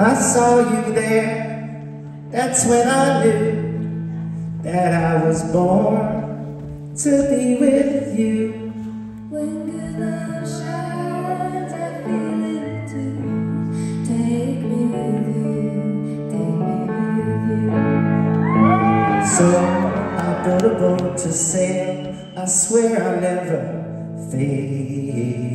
I saw you there, that's when I knew that I was born to be with you. When good love shines, I feel it too. Take me with you, take me with you. So I built a boat to sail, I swear I'll never fail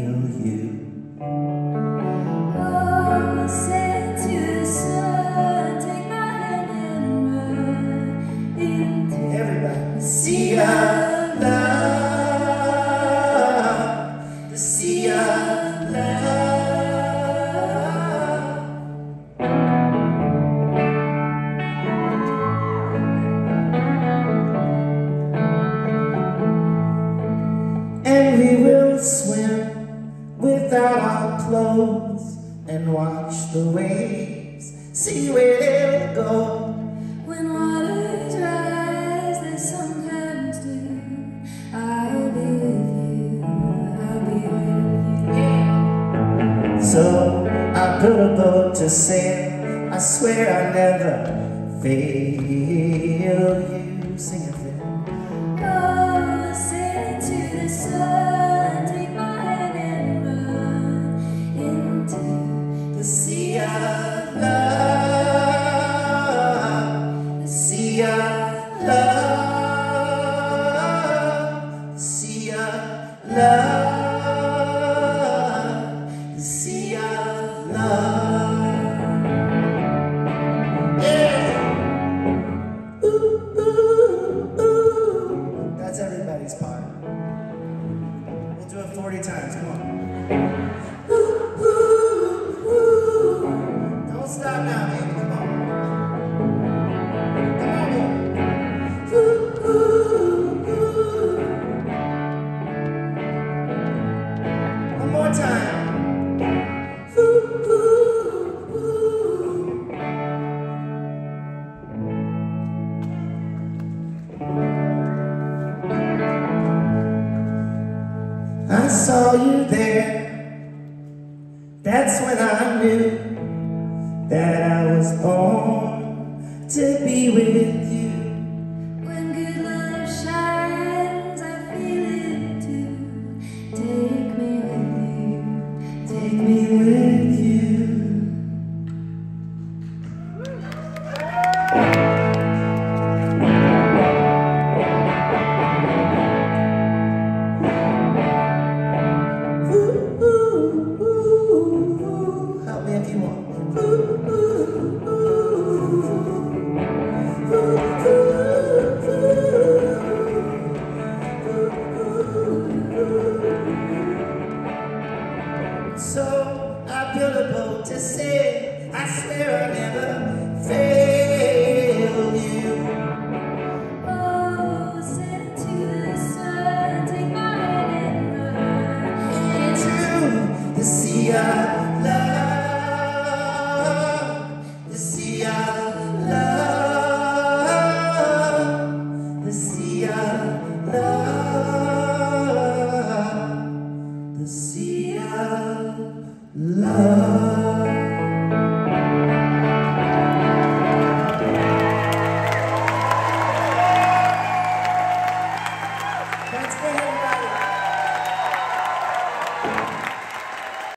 swim without our clothes and watch the waves, see where they'll go. So I built a boat to sail. I swear I never fail I saw you there. That's when I knew that I was born to be with So I built a boat to sail. I swear I'll never fail you. Oh, sail to the sun, take my hand and run into the sea love, love.